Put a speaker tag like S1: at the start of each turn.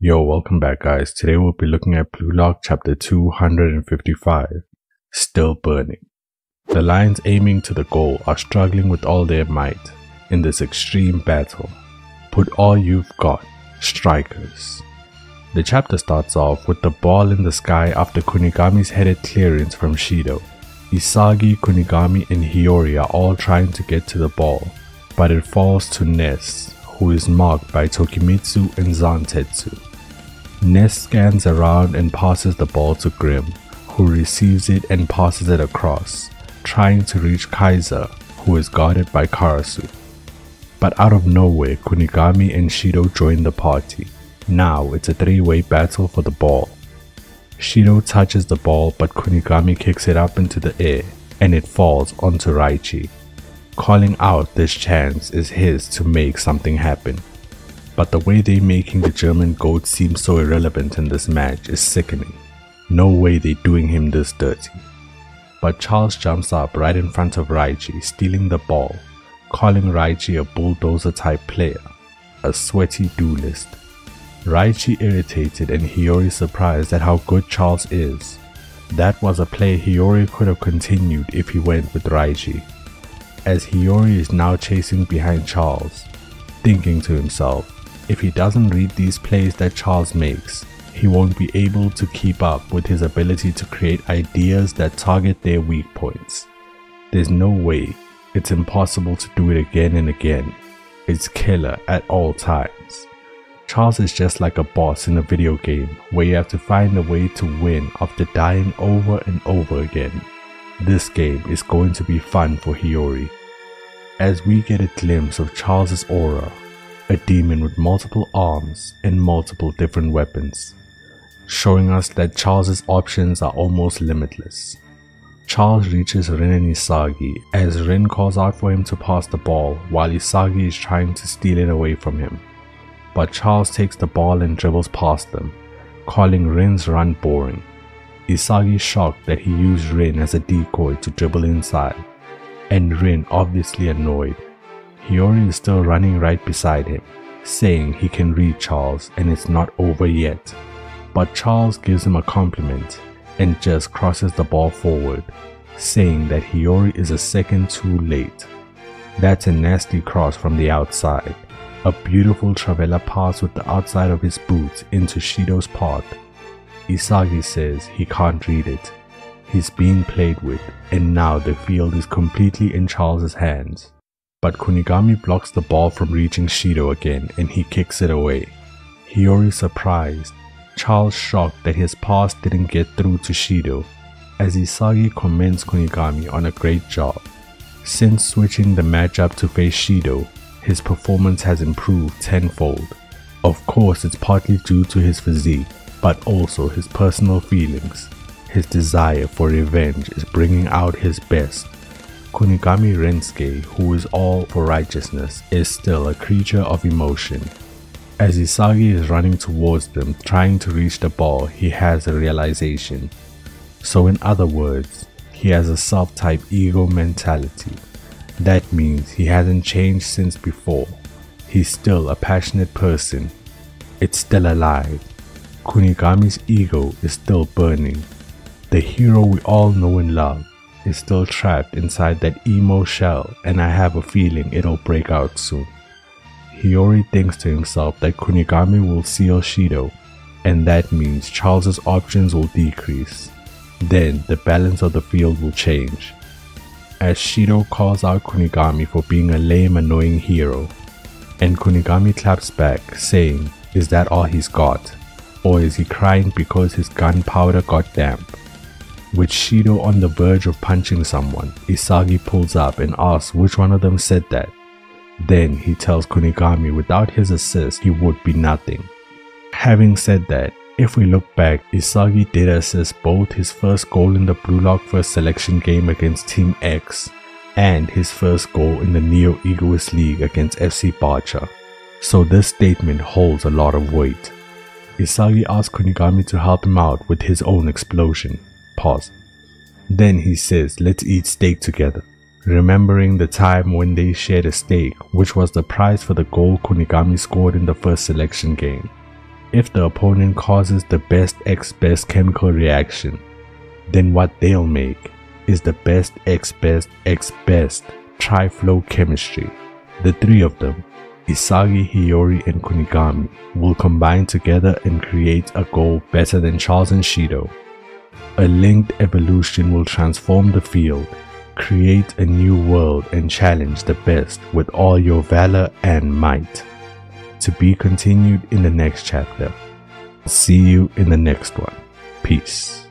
S1: Yo, welcome back guys. Today we'll be looking at Blue Lock chapter 255, Still Burning. The Lions aiming to the goal are struggling with all their might in this extreme battle. Put all you've got, strikers. The chapter starts off with the ball in the sky after Kunigami's headed clearance from Shido. Isagi, Kunigami and Hiori are all trying to get to the ball, but it falls to Ness, who is marked by Tokimitsu and Zantetsu. Ness scans around and passes the ball to Grim, who receives it and passes it across, trying to reach Kaiser, who is guarded by Karasu. But out of nowhere, Kunigami and Shido join the party. Now it's a three-way battle for the ball. Shido touches the ball but Kunigami kicks it up into the air and it falls onto Raichi. Calling out this chance is his to make something happen but the way they're making the German goat seem so irrelevant in this match is sickening. No way they're doing him this dirty. But Charles jumps up right in front of Raichi, stealing the ball, calling Raichi a bulldozer type player, a sweaty duelist. Raichi irritated and Hiori surprised at how good Charles is. That was a play Hiori could have continued if he went with Raichi. As Hiori is now chasing behind Charles, thinking to himself, if he doesn't read these plays that Charles makes, he won't be able to keep up with his ability to create ideas that target their weak points. There's no way, it's impossible to do it again and again. It's killer at all times. Charles is just like a boss in a video game where you have to find a way to win after dying over and over again. This game is going to be fun for Hiori. As we get a glimpse of Charles's aura, a demon with multiple arms and multiple different weapons, showing us that Charles's options are almost limitless. Charles reaches Rin and Isagi as Rin calls out for him to pass the ball while Isagi is trying to steal it away from him. But Charles takes the ball and dribbles past them, calling Rin's run boring. Isagi is shocked that he used Rin as a decoy to dribble inside, and Rin obviously annoyed Hiori is still running right beside him, saying he can read Charles and it's not over yet. But Charles gives him a compliment and just crosses the ball forward, saying that Hiori is a second too late. That's a nasty cross from the outside. A beautiful trivela pass with the outside of his boots into Shido's path. Isagi says he can't read it. He's being played with, and now the field is completely in Charles's hands. But Kunigami blocks the ball from reaching Shido again and he kicks it away. Hiori surprised, Charles shocked that his pass didn't get through to Shido, as Isagi commends Kunigami on a great job. Since switching the matchup to face Shido, his performance has improved tenfold. Of course, it's partly due to his physique, but also his personal feelings. His desire for revenge is bringing out his best Kunigami Rensuke, who is all for righteousness, is still a creature of emotion. As Isagi is running towards them trying to reach the ball, he has a realization. So in other words, he has a self-type ego mentality. That means he hasn't changed since before. He's still a passionate person. It's still alive. Kunigami's ego is still burning. The hero we all know and love is still trapped inside that emo shell and I have a feeling it'll break out soon. Hiori thinks to himself that Kunigami will seal Shido and that means Charles's options will decrease. Then the balance of the field will change. As Shido calls out Kunigami for being a lame annoying hero and Kunigami claps back saying is that all he's got or is he crying because his gunpowder got damp? With Shido on the verge of punching someone, Isagi pulls up and asks which one of them said that. Then he tells Kunigami without his assist he would be nothing. Having said that, if we look back, Isagi did assist both his first goal in the Blue Lock first selection game against Team X and his first goal in the Neo Egoist League against FC Barca. So this statement holds a lot of weight. Isagi asks Kunigami to help him out with his own explosion, Pause. Then he says, let's eat steak together. Remembering the time when they shared a steak, which was the prize for the goal Kunigami scored in the first selection game. if the opponent causes the best X best chemical reaction, then what they'll make is the best X best X best tri-flow chemistry. The three of them, Isagi, Hiori, and Kunigami, will combine together and create a goal better than Charles and Shido. A linked evolution will transform the field, create a new world and challenge the best with all your valor and might. To be continued in the next chapter. See you in the next one. Peace.